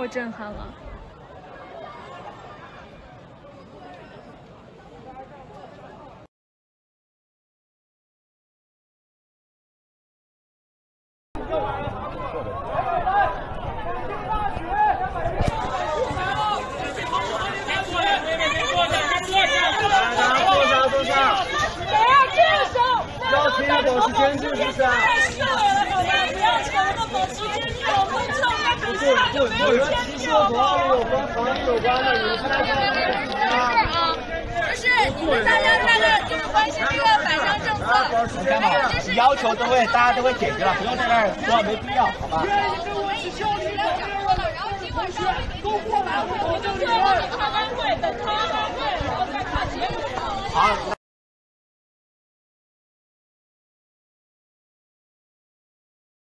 我震撼了。保持坚持，是不是啊？不不，有人提出和防有关、防疫有关的，有人在啊，就是你们大家在这就是关心这个返乡政策，要求都会大家都会解决了，不用在那儿说，没必要，好吧？我已经跟大家说了，然后结果上都过来，我就说了，开完会，等他